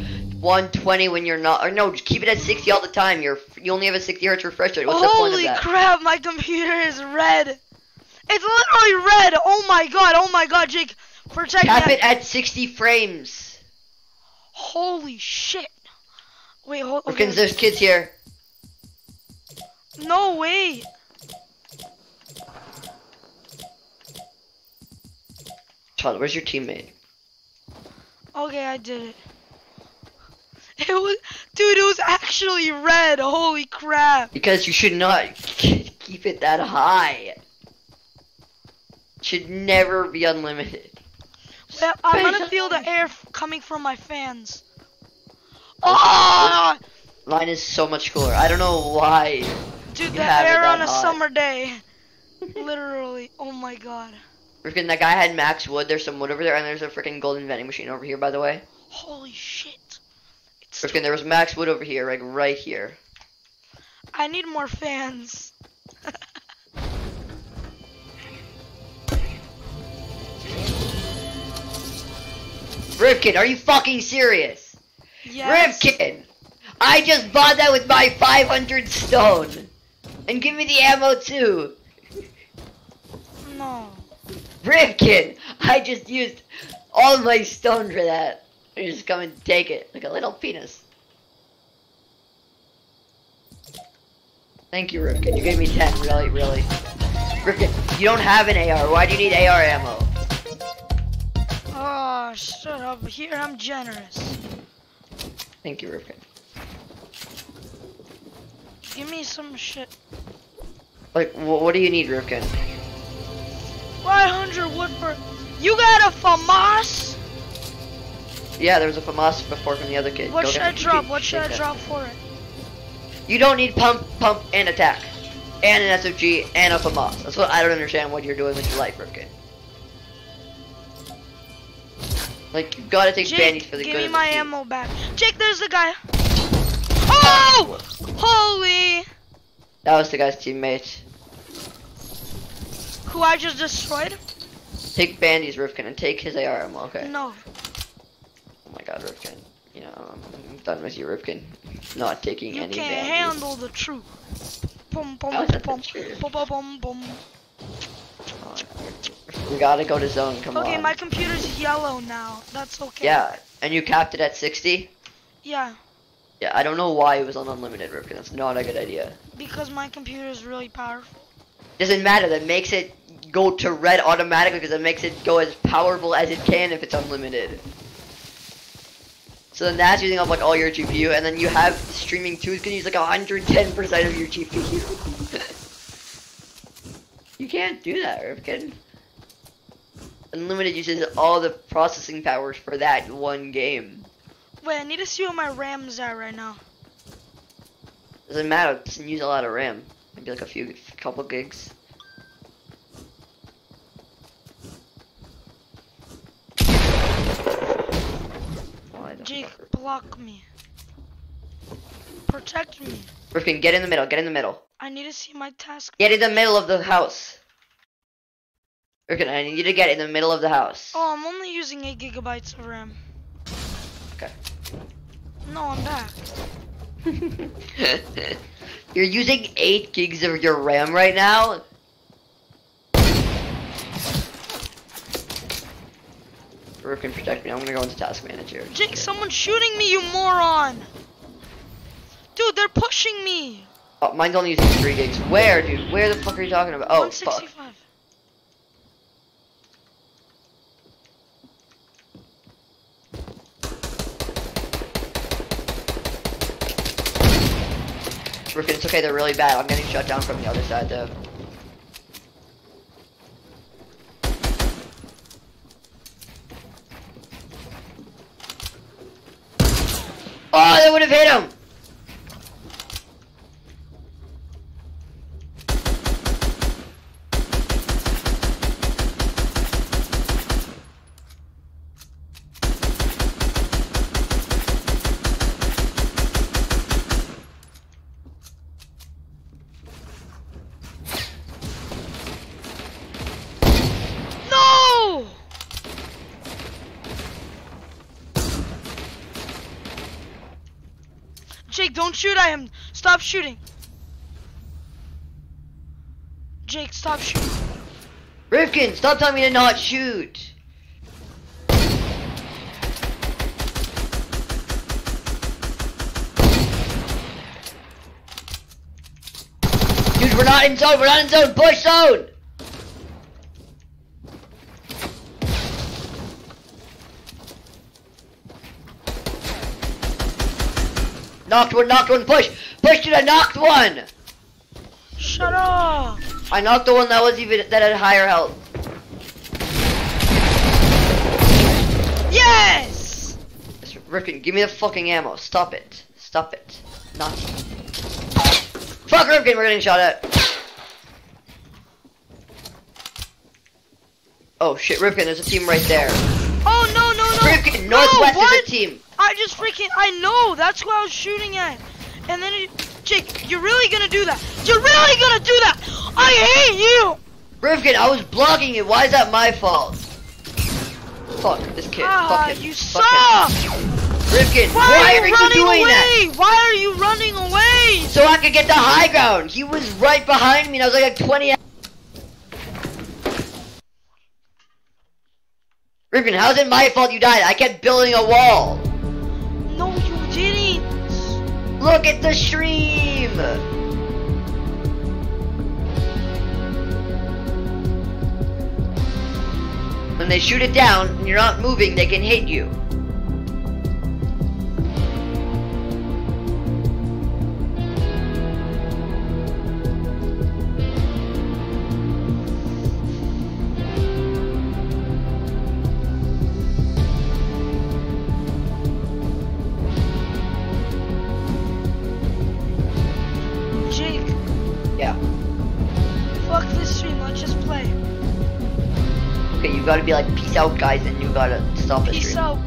Speaker 3: 120 when you're not. Or no, just keep it at 60 all the time. You're you only have a 60 hertz refresh rate. What's the point of
Speaker 1: Holy
Speaker 3: that?
Speaker 1: crap, my computer is red. It's literally red. Oh my god, oh my god, Jake. Protect
Speaker 3: Cap it at 60 frames.
Speaker 1: Holy shit. Wait, hold
Speaker 3: Rivkin,
Speaker 1: okay.
Speaker 3: there's kids here.
Speaker 1: No way.
Speaker 3: Where's your teammate?
Speaker 1: Okay, I did it. It was, dude, it was actually red. Holy crap.
Speaker 3: Because you should not keep it that high. Should never be unlimited.
Speaker 1: Well, I'm gonna feel the air coming from my fans. Ah,
Speaker 3: Mine is so much cooler. I don't know why.
Speaker 1: dude, the
Speaker 3: it
Speaker 1: air on a
Speaker 3: hot.
Speaker 1: summer day. Literally. Oh my god.
Speaker 3: Freaking that guy had max wood. There's some wood over there, and there's a freaking golden vending machine over here, by the way.
Speaker 1: Holy shit. It's
Speaker 3: Freaking there was max wood over here, like right here.
Speaker 1: I need more fans.
Speaker 3: Rivkin, are you fucking serious?
Speaker 1: Yes.
Speaker 3: Rivkin! I just bought that with my 500 stone! And give me the ammo too!
Speaker 1: No.
Speaker 3: Rivkin! I just used all my stone for that. You just come and take it, like a little penis. Thank you, Rivkin. You gave me 10, really, really. Rivkin, you don't have an AR. Why do you need AR ammo?
Speaker 1: Oh, shut up. Here, I'm generous.
Speaker 3: Thank you, Rivkin.
Speaker 1: Give me some shit.
Speaker 3: Like, wh- what do you need, Rivkin?
Speaker 1: 500 wood for. You got a FAMAS?
Speaker 3: Yeah, there was a FAMAS before from the other kid.
Speaker 1: What
Speaker 3: Go
Speaker 1: should I drop? What should I drop for it?
Speaker 3: You don't need pump, pump, and attack. And an SFG and a FAMAS. That's what I don't understand what you're doing with your life, Rivkin. Like, you gotta take bandies
Speaker 1: Jake,
Speaker 3: for the
Speaker 1: give
Speaker 3: good
Speaker 1: me
Speaker 3: of the
Speaker 1: my
Speaker 3: team.
Speaker 1: ammo back. Jake, there's the guy. Oh! Holy!
Speaker 3: That was the guy's teammate.
Speaker 1: Who I just destroyed?
Speaker 3: Take bandies, Rivkin, and take his AR ammo, okay?
Speaker 1: No.
Speaker 3: Oh my god, Rivkin. You know, I'm, done with you, Rivkin. Not taking
Speaker 1: You
Speaker 3: any
Speaker 1: can't
Speaker 3: bandies.
Speaker 1: handle the truth. Bum, bum,
Speaker 3: How is that the
Speaker 1: bum,
Speaker 3: truth?
Speaker 1: bum, bum, bum, bum.
Speaker 3: We gotta go to zone, come
Speaker 1: Okay,
Speaker 3: on.
Speaker 1: my computer's yellow now. That's okay.
Speaker 3: Yeah, and you capped it at 60?
Speaker 1: Yeah,
Speaker 3: Yeah, I don't know why it was on unlimited, Rivkin. That's not a good idea.
Speaker 1: because my computer is really powerful.
Speaker 3: Doesn't matter, that makes it go to red automatically because it makes it go as powerful as it can if it's unlimited. So then that's using up like all your GPU, and then you have streaming two is gonna use like 110% of your GPU. you can't do that, Rivkin. Unlimited uses all the processing powers for that one game.
Speaker 1: Wait, I need to see what my RAM's at right now.
Speaker 3: Doesn't matter, it doesn't use a lot of RAM. Maybe like a few, couple gigs.
Speaker 1: Jake, block me. Protect me.
Speaker 3: Rivkin, get in the middle, get in the middle.
Speaker 1: I need to see my task.
Speaker 3: Get in the middle of the house. Rivkin, I need you to get in the middle of the house.
Speaker 1: Oh, I'm only using 8 gigabytes of RAM.
Speaker 3: Okay.
Speaker 1: No, I'm back.
Speaker 3: You're using 8 gigs of your RAM right now? Rivkin, protect me. I'm gonna go into task manager.
Speaker 1: Jake, someone's shooting me, you moron! Dude, they're pushing me!
Speaker 3: Oh, mine's only using 3 gigs. Where, dude? Where the fuck are you talking about? Oh, fuck.
Speaker 1: 165.
Speaker 3: Rivkin, it's okay. They're really bad. I'm getting shut down from the other side, though. Oh, they would have hit him!
Speaker 1: No! Jake, don't shoot at him. Stop shooting. Jake, stop shooting.
Speaker 3: Rivkin, stop telling me to not shoot! Dude, we're not in zone, we're not in zone, push zone! Knocked one, knocked one, push! Push dude, I knocked one!
Speaker 1: Shut up.
Speaker 3: I knocked the one that was even, that had higher health.
Speaker 1: Yes!
Speaker 3: Rivkin, give me the fucking ammo. Stop it. Stop it. Not. Fuck Rivkin, we're getting shot at. Oh shit, Rivkin, there's a team right there.
Speaker 1: Oh no no no!
Speaker 3: Rivkin,
Speaker 1: no, what?
Speaker 3: is a team.
Speaker 1: I just freaking I know that's who I was shooting at, and then it, Jake, you're really gonna do that? You're really gonna do that? I hate you!
Speaker 3: Rivkin, I was blocking it. Why is that my fault? Fuck, this kid.
Speaker 1: Ah,
Speaker 3: Fuck him.
Speaker 1: you
Speaker 3: Fuck
Speaker 1: suck!
Speaker 3: him. Rivkin,
Speaker 1: Why,
Speaker 3: why,
Speaker 1: are
Speaker 3: are
Speaker 1: you
Speaker 3: you
Speaker 1: running
Speaker 3: doing
Speaker 1: away?
Speaker 3: that?
Speaker 1: Why are you running away?
Speaker 3: So I could get the high ground. He was right behind me and I was like at 20. Rivkin, how's it my fault you died? I kept building a wall.
Speaker 1: No, you didn't.
Speaker 3: Look at the stream! When they shoot it down and you're not moving, they can hit you. Peace out, guys, and you gotta stop the
Speaker 1: Peace
Speaker 3: stream.
Speaker 1: out.